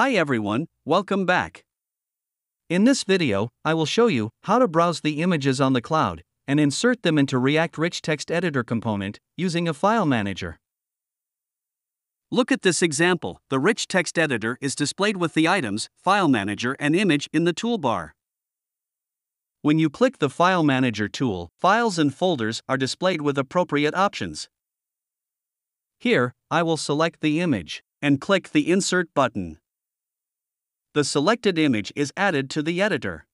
Hi everyone, welcome back. In this video, I will show you how to browse the images on the cloud and insert them into React Rich Text Editor component using a file manager. Look at this example. The Rich Text Editor is displayed with the items, File Manager, and Image in the toolbar. When you click the File Manager tool, files and folders are displayed with appropriate options. Here, I will select the image and click the Insert button. The selected image is added to the editor.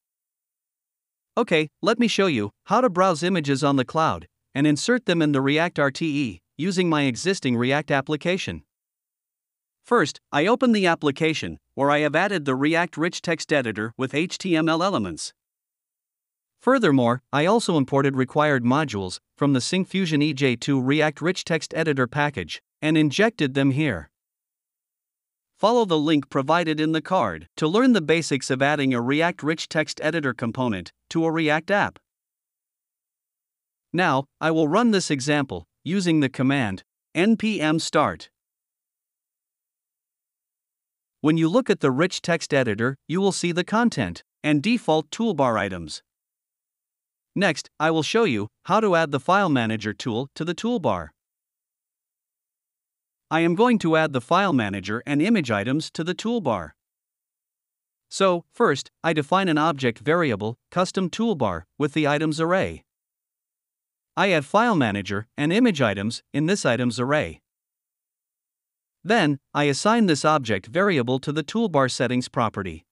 Okay, let me show you how to browse images on the cloud and insert them in the React RTE using my existing React application. First, I open the application where I have added the React Rich Text Editor with HTML elements. Furthermore, I also imported required modules from the Syncfusion EJ2 React Rich Text Editor package and injected them here. Follow the link provided in the card to learn the basics of adding a React Rich Text Editor component to a React app. Now, I will run this example using the command npm start. When you look at the rich text editor, you will see the content and default toolbar items. Next, I will show you how to add the File Manager tool to the toolbar. I am going to add the File Manager and image items to the toolbar. So, first, I define an object variable, custom toolbar, with the items array. I add File Manager and image items in this items array. Then, I assign this object variable to the toolbar settings property.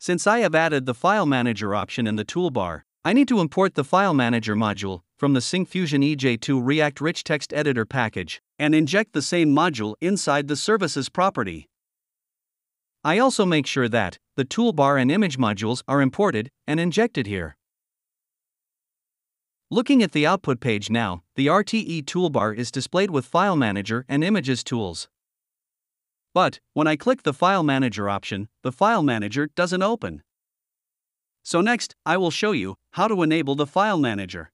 Since I have added the File Manager option in the toolbar, I need to import the File Manager module from the Syncfusion EJ2 React Rich Text Editor package and inject the same module inside the services property. I also make sure that the toolbar and image modules are imported and injected here. Looking at the output page now, the RTE toolbar is displayed with File Manager and Images tools. But, when I click the File Manager option, the File Manager doesn't open. So next, I will show you how to enable the File Manager.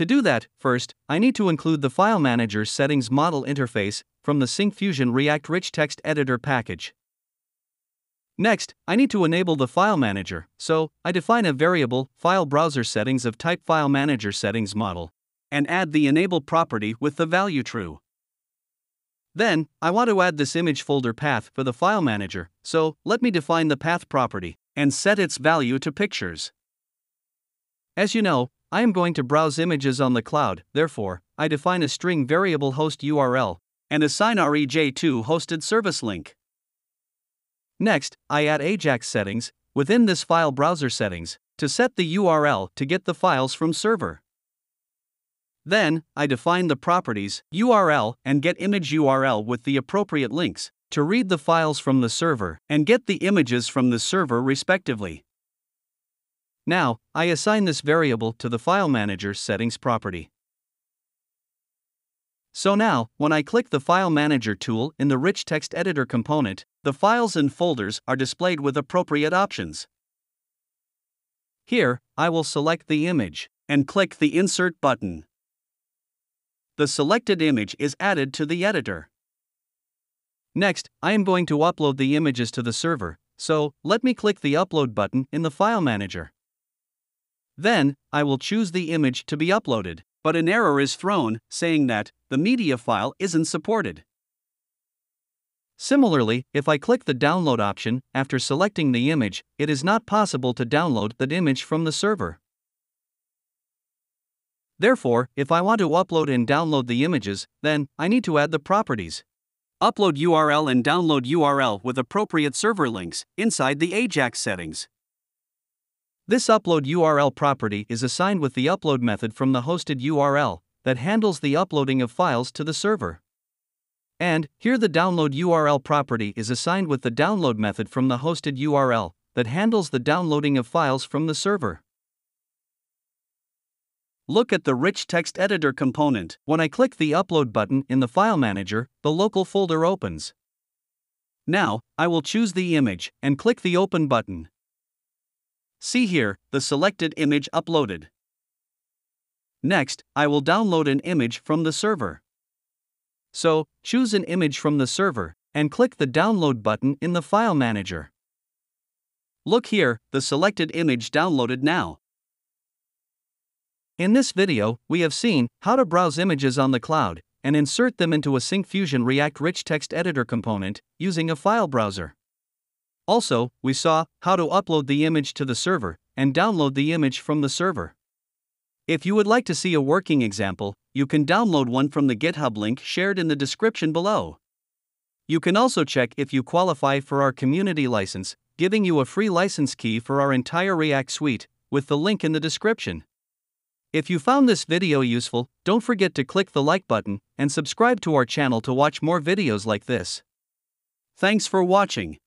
To do that, first, I need to include the File Manager settings model interface from the Syncfusion React Rich Text Editor package. Next, I need to enable the File Manager, so I define a variable File Browser Settings of type File Manager Settings model and add the enable property with the value true. Then, I want to add this image folder path for the File Manager, so let me define the path property and set its value to pictures. As you know, I am going to browse images on the cloud, therefore, I define a string variable host URL and assign our EJ2 hosted service link. Next, I add AJAX settings within this file browser settings to set the URL to get the files from server. Then, I define the properties URL and get image URL with the appropriate links to read the files from the server and get the images from the server respectively. Now, I assign this variable to the File Manager settings property. So now, when I click the File Manager tool in the Rich Text Editor component, the files and folders are displayed with appropriate options. Here, I will select the image and click the Insert button. The selected image is added to the editor. Next, I am going to upload the images to the server, so let me click the Upload button in the File Manager. Then, I will choose the image to be uploaded, but an error is thrown saying that the media file isn't supported. Similarly, if I click the Download option after selecting the image, it is not possible to download that image from the server. Therefore, if I want to upload and download the images, then I need to add the properties Upload URL and download URL with appropriate server links inside the AJAX settings. This upload URL property is assigned with the upload method from the hosted URL that handles the uploading of files to the server. And here the download URL property is assigned with the download method from the hosted URL that handles the downloading of files from the server. Look at the Rich Text Editor component. When I click the Upload button in the File Manager, the local folder opens. Now, I will choose the image and click the Open button. See here, the selected image uploaded. Next, I will download an image from the server. So, choose an image from the server and click the Download button in the File Manager. Look here, the selected image downloaded now. In this video, we have seen how to browse images on the cloud and insert them into a Syncfusion React Rich Text Editor component using a file browser. Also, we saw how to upload the image to the server and download the image from the server. If you would like to see a working example, you can download one from the GitHub link shared in the description below. You can also check if you qualify for our community license, giving you a free license key for our entire React suite, with the link in the description. If you found this video useful, don't forget to click the like button and subscribe to our channel to watch more videos like this. Thanks for watching.